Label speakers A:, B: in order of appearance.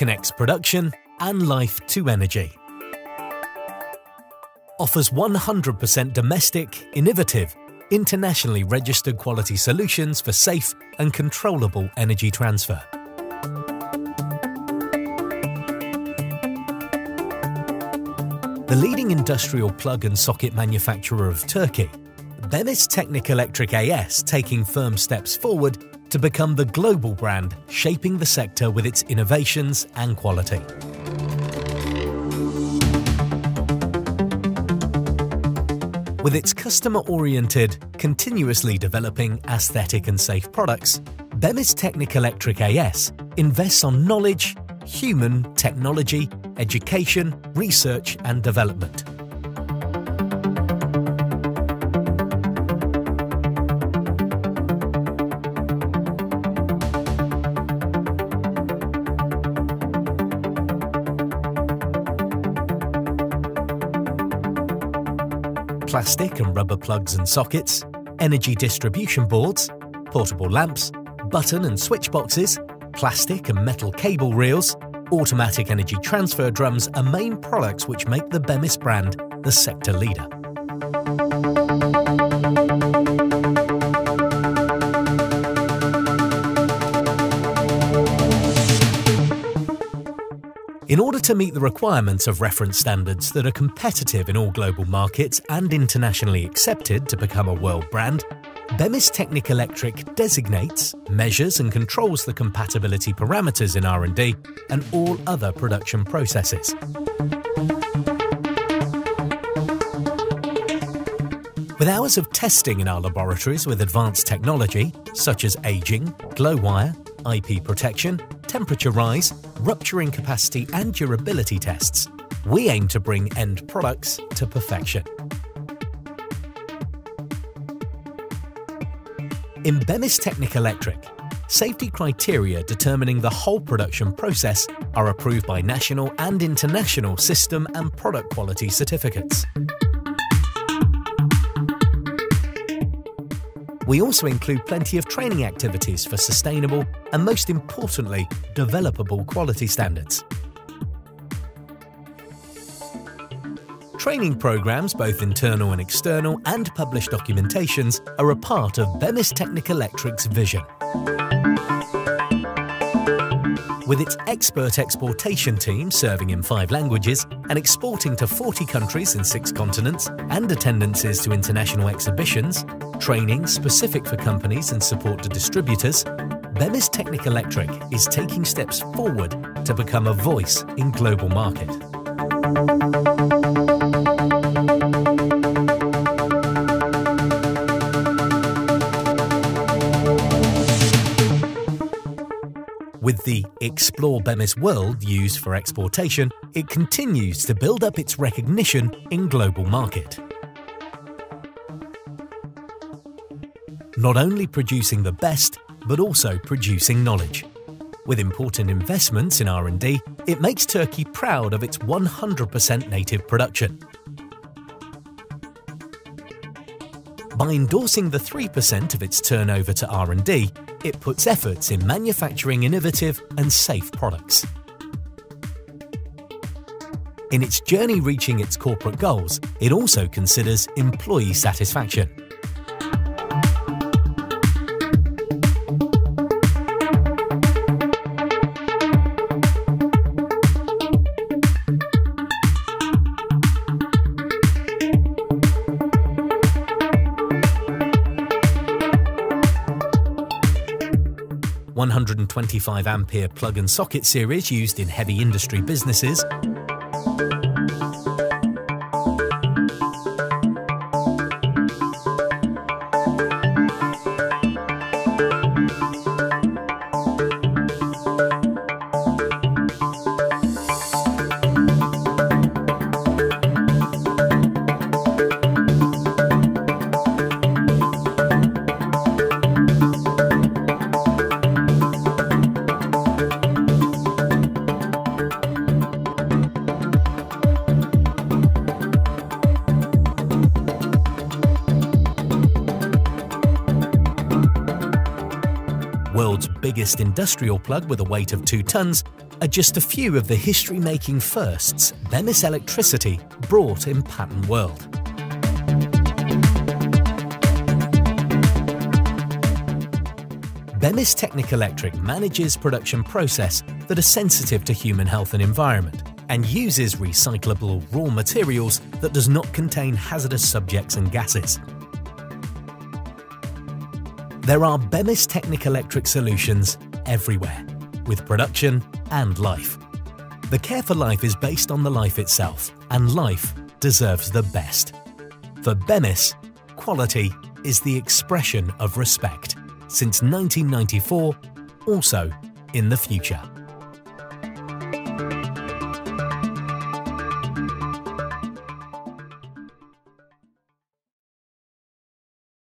A: connects production and life to energy. Offers 100% domestic, innovative, internationally registered quality solutions for safe and controllable energy transfer. The leading industrial plug and socket manufacturer of Turkey, Bemis Teknik Elektrik AS taking firm steps forward to become the global brand shaping the sector with its innovations and quality. With its customer-oriented, continuously developing aesthetic and safe products, Bemis Technic Electric AS invests on knowledge, human, technology, education, research and development. Plastic and rubber plugs and sockets, energy distribution boards, portable lamps, button and switch boxes, plastic and metal cable reels, automatic energy transfer drums are main products which make the Bemis brand the sector leader. In order to meet the requirements of reference standards that are competitive in all global markets and internationally accepted to become a world brand, Bemis Technic Electric designates, measures and controls the compatibility parameters in R&D and all other production processes. With hours of testing in our laboratories with advanced technology, such as aging, glow wire, IP protection, temperature rise, rupturing capacity and durability tests, we aim to bring end products to perfection. In Bemis Technic Electric, safety criteria determining the whole production process are approved by national and international system and product quality certificates. We also include plenty of training activities for sustainable and most importantly, developable quality standards. Training programs, both internal and external, and published documentations are a part of Bemis Technic Electric's vision. With its expert exportation team serving in five languages and exporting to 40 countries in six continents, and attendances to international exhibitions, training specific for companies and support to distributors, Bemis Technic Electric is taking steps forward to become a voice in global market. With the Explore Bemis World used for exportation, it continues to build up its recognition in global market. Not only producing the best, but also producing knowledge. With important investments in R&D, it makes Turkey proud of its 100% native production. By endorsing the 3% of its turnover to R&D, it puts efforts in manufacturing innovative and safe products. In its journey reaching its corporate goals, it also considers employee satisfaction. 125 ampere plug and socket series used in heavy industry businesses, 'World's biggest industrial plug with a weight of 2 tons, are just a few of the history-making firsts Bemis Electricity brought in Pattern World. Bemis Technic Electric manages production process that are sensitive to human health and environment and uses recyclable raw materials that does not contain hazardous subjects and gases. There are Bemis Technic Electric solutions everywhere, with production and life. The Care for Life is based on the life itself, and life deserves the best. For Bemis, quality is the expression of respect since 1994, also in the future.